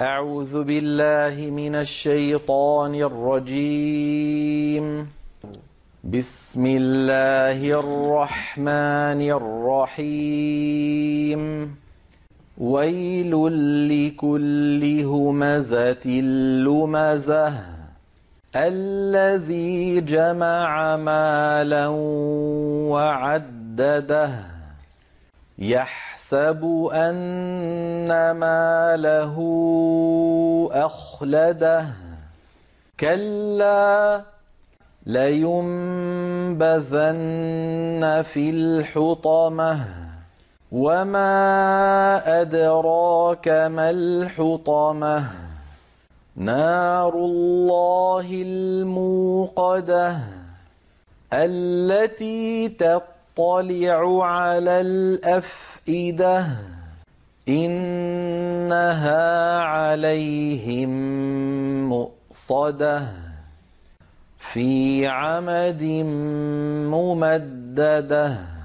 أعوذ بالله من الشيطان الرجيم. بسم الله الرحمن الرحيم. ويل لكل همزة لمزة. الذي جمع مالا وعدده. يحسب أن ماله أخلده. كلا لينبذن في الحطمة. وما أدراك ما الحطمة. نار الله الموقدة التي تطلع على الأفئدة. إنها عليهم مؤصدة في عمد ممددة